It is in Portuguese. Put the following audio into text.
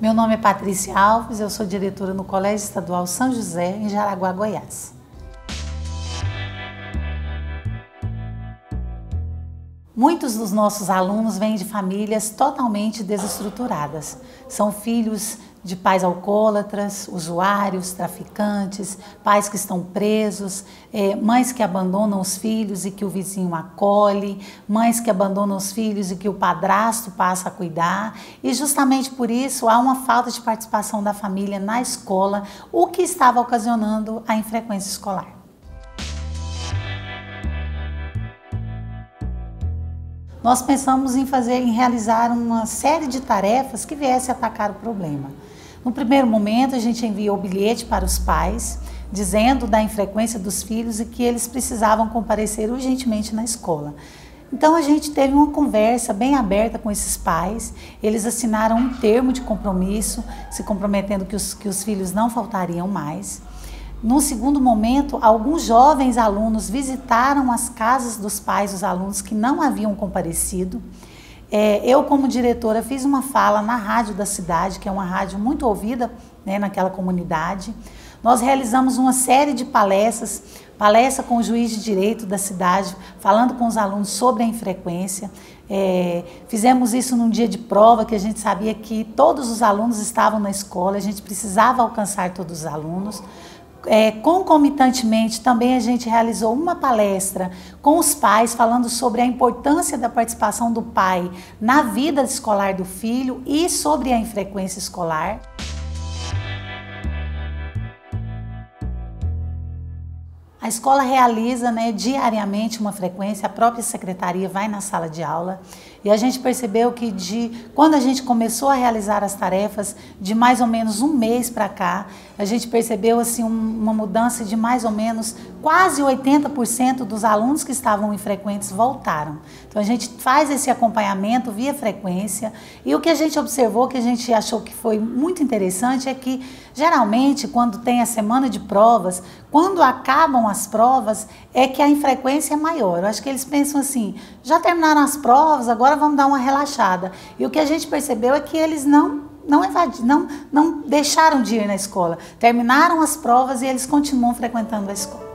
Meu nome é Patrícia Alves, eu sou diretora no Colégio Estadual São José, em Jaraguá, Goiás. Muitos dos nossos alunos vêm de famílias totalmente desestruturadas. São filhos de pais alcoólatras, usuários, traficantes, pais que estão presos, é, mães que abandonam os filhos e que o vizinho acolhe, mães que abandonam os filhos e que o padrasto passa a cuidar. E justamente por isso há uma falta de participação da família na escola, o que estava ocasionando a infrequência escolar. Nós pensamos em fazer, em realizar uma série de tarefas que viesse a atacar o problema. No primeiro momento, a gente enviou bilhete para os pais, dizendo da infrequência dos filhos e que eles precisavam comparecer urgentemente na escola. Então a gente teve uma conversa bem aberta com esses pais. Eles assinaram um termo de compromisso, se comprometendo que os, que os filhos não faltariam mais. No segundo momento, alguns jovens alunos visitaram as casas dos pais dos alunos que não haviam comparecido. É, eu, como diretora, fiz uma fala na rádio da cidade, que é uma rádio muito ouvida né, naquela comunidade. Nós realizamos uma série de palestras, palestra com o juiz de direito da cidade, falando com os alunos sobre a infrequência. É, fizemos isso num dia de prova, que a gente sabia que todos os alunos estavam na escola, a gente precisava alcançar todos os alunos. É, concomitantemente, também a gente realizou uma palestra com os pais falando sobre a importância da participação do pai na vida escolar do filho e sobre a infrequência escolar. A escola realiza né, diariamente uma frequência, a própria secretaria vai na sala de aula e a gente percebeu que de quando a gente começou a realizar as tarefas, de mais ou menos um mês para cá, a gente percebeu assim um, uma mudança de mais ou menos quase 80% dos alunos que estavam infrequentes voltaram. Então a gente faz esse acompanhamento via frequência e o que a gente observou, que a gente achou que foi muito interessante, é que geralmente quando tem a semana de provas, quando acabam as provas, é que a infrequência é maior. Eu acho que eles pensam assim: já terminaram as provas, agora vamos dar uma relaxada. E o que a gente percebeu é que eles não não, evadi, não, não deixaram de ir na escola. Terminaram as provas e eles continuam frequentando a escola.